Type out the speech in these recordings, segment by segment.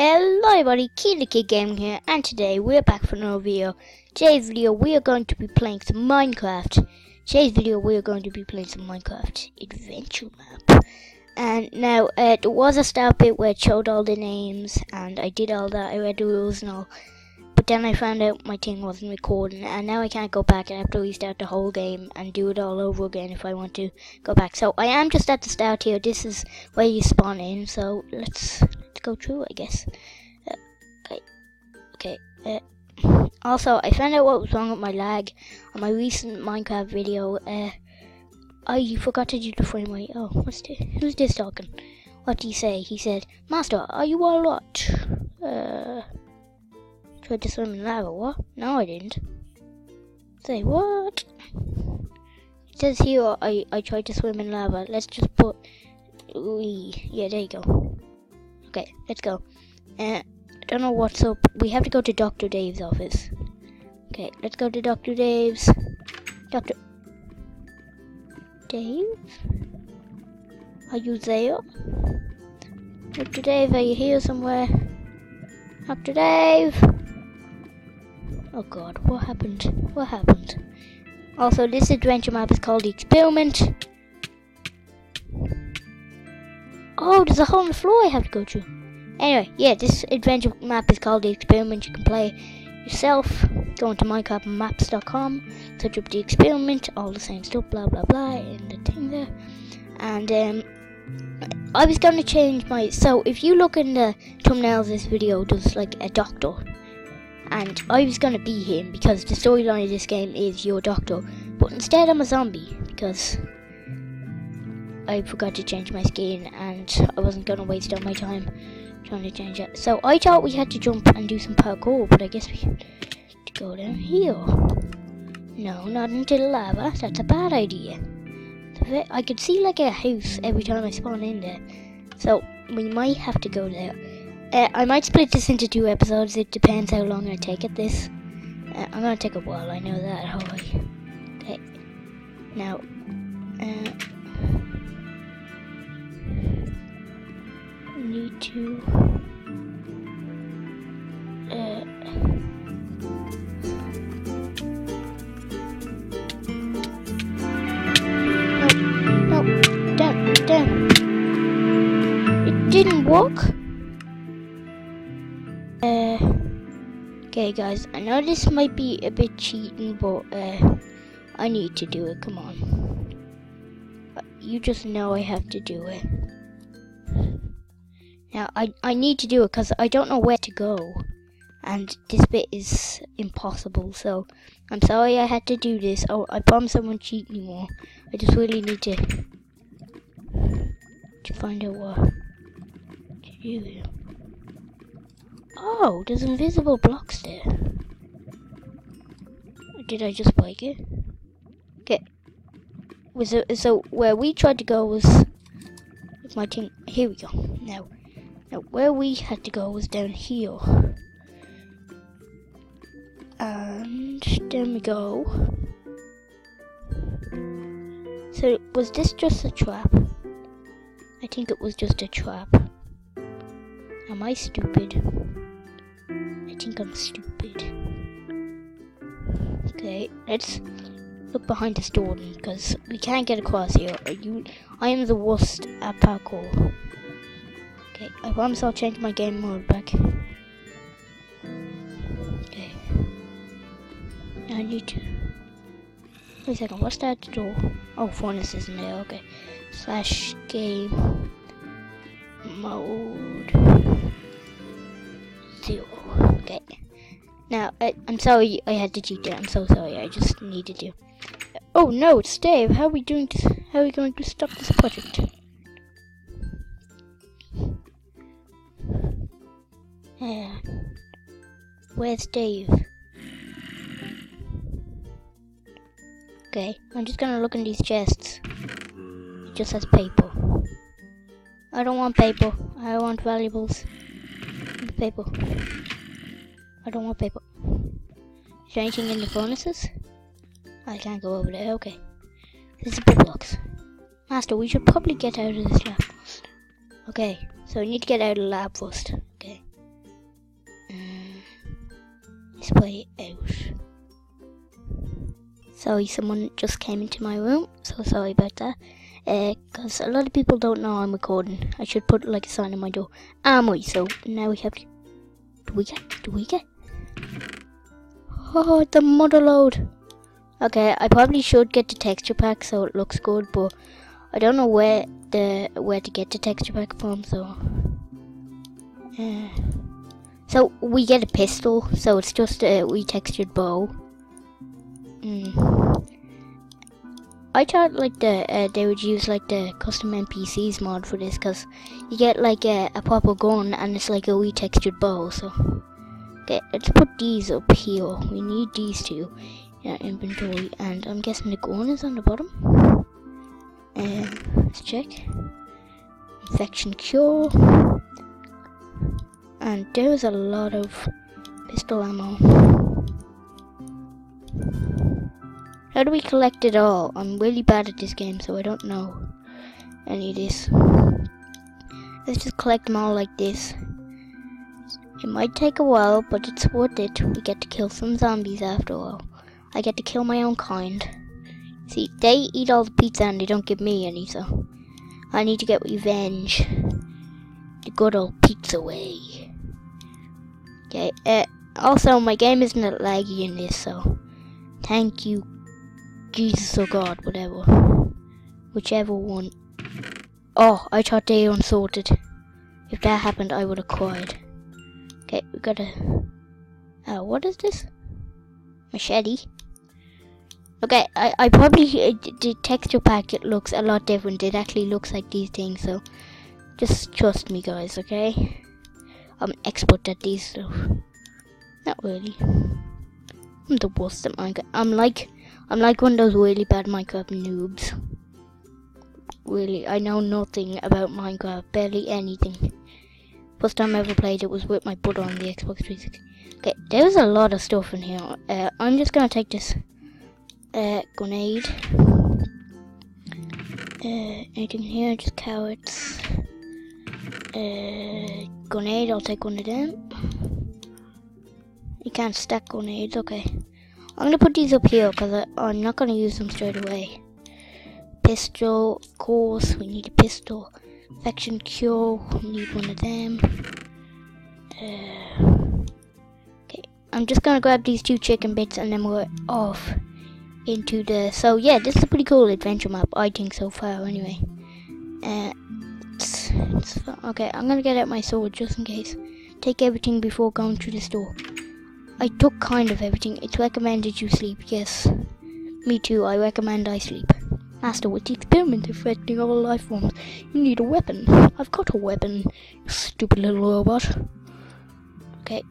Hello everybody, Kid Gaming here, and today we're back for another video. Today's video we are going to be playing some Minecraft. Today's video we are going to be playing some Minecraft Adventure Map. And now, uh, was a start bit where it showed all the names, and I did all that, I read the rules and all. But then I found out my thing wasn't recording, and now I can't go back, I have to restart the whole game and do it all over again if I want to go back. So I am just at the start here, this is where you spawn in, so let's go through, I guess. Uh, okay. Okay. Uh, also, I found out what was wrong with my lag on my recent Minecraft video. Uh, I forgot to do the frame rate. Oh, what's this? Who's this talking? What did he say? He said, Master, are you alright? Uh, tried to swim in lava. What? No, I didn't. Say, what? It says here, I, I tried to swim in lava. Let's just put, yeah, there you go. Okay, let's go. Uh, I don't know what's up. We have to go to Dr. Dave's office. Okay, let's go to Dr. Dave's. Dr. Dave? Are you there? Dr. Dave, are you here somewhere? Dr. Dave! Oh god, what happened? What happened? Also, this adventure map is called The Experiment. Oh, there's a hole in the floor I have to go through. Anyway, yeah, this adventure map is called The Experiment. You can play yourself. Go into minecraftmaps.com, search up The Experiment, all the same stuff, blah blah blah, in the thing there. And um, I was gonna change my. So if you look in the thumbnail of this video, there's like a doctor. And I was gonna be him because the storyline of this game is your doctor. But instead, I'm a zombie because I forgot to change my skin and I wasn't gonna waste all my time trying to change it. So I thought we had to jump and do some parkour, but I guess we to go down here. No, not into the lava. That's a bad idea. I could see like a house every time I spawn in there. So we might have to go there. Uh, I might split this into two episodes. It depends how long I take at this. Uh, I'm gonna take a while. I know that. How I. Okay. Now. Uh, to uh, no, no, down, down. It didn't work. Uh, okay, guys. I know this might be a bit cheating, but uh, I need to do it. Come on. You just know I have to do it. Now, I, I need to do it because I don't know where to go. And this bit is impossible, so I'm sorry I had to do this. Oh, I promise I won't cheat anymore. I just really need to to find out what to do. Oh, there's invisible blocks there. Did I just break it? Okay. Was it, so where we tried to go was with my team. Here we go. Now. Now, where we had to go was down here. And then we go. So, was this just a trap? I think it was just a trap. Am I stupid? I think I'm stupid. Okay, let's look behind this door because we can't get across here. You, I am the worst at parkour. Okay, I promise I'll change my game mode back. Okay. I need to... Wait a second, what's that door? Oh, furnace isn't there, okay. Slash game mode zero. Okay. Now, I, am sorry I had to cheat there. I'm so sorry. I just needed to. Oh no, it's Dave. How are we doing? To, how are we going to stop this project? Yeah. Where's Dave? Okay, I'm just gonna look in these chests. It just says paper. I don't want paper. I want valuables. Paper. I don't want paper. Is there anything in the furnaces? I can't go over there. Okay. This is big blocks. Master, we should probably get out of this lab. Okay, so we need to get out of the lab first. Way out. Sorry, someone just came into my room, so sorry about that. Because uh, a lot of people don't know I'm recording. I should put like a sign on my door. Am we? So now we have. Do we get? Do we get? Oh, the mother load. Okay, I probably should get the texture pack so it looks good, but I don't know where the where to get the texture pack from. So, uh, so we get a pistol. So it's just a retextured bow. Mm. I thought like the uh, they would use like the custom NPCs mod for this because you get like a, a proper gun and it's like a retextured bow. So okay, let's put these up here. We need these two in our inventory, and I'm guessing the gun is on the bottom. Um, let's check. Infection cure, and there's a lot of pistol ammo. How do we collect it all? I'm really bad at this game, so I don't know any of this. Let's just collect them all like this. It might take a while, but it's worth it. We get to kill some zombies after all. I get to kill my own kind. See, they eat all the pizza and they don't give me any, so I need to get revenge. The good old pizza way. Okay, uh, also, my game isn't laggy in this, so thank you Jesus or God, whatever. Whichever one. Oh, I thought they unsorted. If that happened, I would have cried. Okay, we gotta... Uh, what is this? Machete? Okay, I, I probably... Uh, the texture pack it looks a lot different. It actually looks like these things, so... Just trust me, guys, okay? I'm an expert at these stuff. Not really. I'm the worst at Minecraft. I'm like I'm like one of those really bad Minecraft noobs. Really, I know nothing about Minecraft, barely anything. First time I ever played it was with my brother on the Xbox 360. Okay, there's a lot of stuff in here. Uh, I'm just gonna take this uh, grenade. Uh, anything here? Just carrots. Uh, grenade, I'll take one of them. You can't stack grenades, okay. I'm gonna put these up here because I'm not gonna use them straight away. Pistol, of course, we need a pistol. Infection cure, we need one of them. Uh, okay, I'm just gonna grab these two chicken bits and then we're off into the. So yeah, this is a pretty cool adventure map, I think so far. Anyway, uh, it's, okay, I'm gonna get out my sword just in case. Take everything before going to the store. I took kind of everything. It's recommended you sleep, yes. Me too, I recommend I sleep. Master, with the experiment affecting all life forms, you need a weapon. I've got a weapon, stupid little robot. Okay.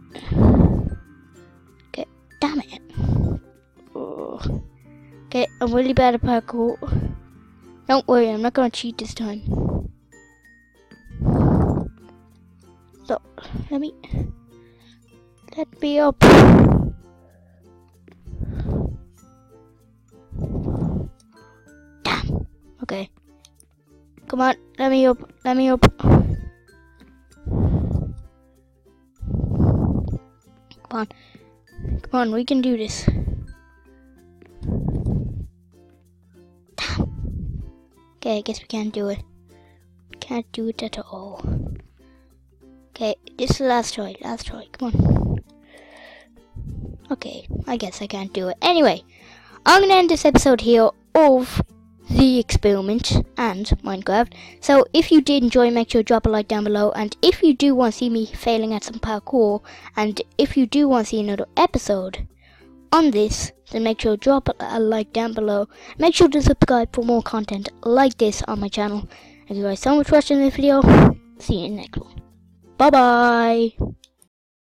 Okay, damn it. Okay, I'm really bad at parkour. Don't worry, I'm not gonna cheat this time. So, let me... Let me up. Damn. Okay. Come on, let me up. Let me up. Come on. Come on, we can do this. Damn. Okay, I guess we can't do it. Can't do it at all. Okay, this is the last try. Last try. Come on. Okay, I guess I can't do it. Anyway, I'm to end this episode here of the experiment and Minecraft. So if you did enjoy, make sure to drop a like down below. And if you do want to see me failing at some parkour, and if you do want to see another episode on this, then make sure to drop a like down below. Make sure to subscribe for more content like this on my channel. Thank you guys so much for watching this video. See you in the next one. Bye bye.